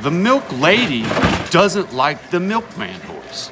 The milk lady doesn't like the milkman voice.